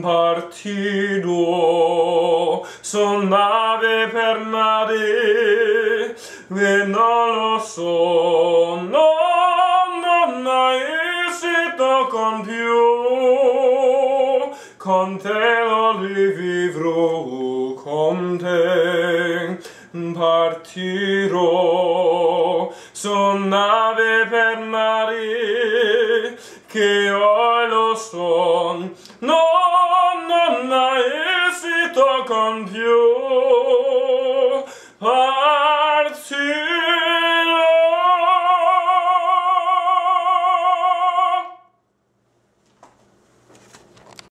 partirò son nave per mare, e non lo so, no, non esito con più, con te lo rivivrò, con te. Partirò, son nave per mare, che ho son non non ha esito compiuto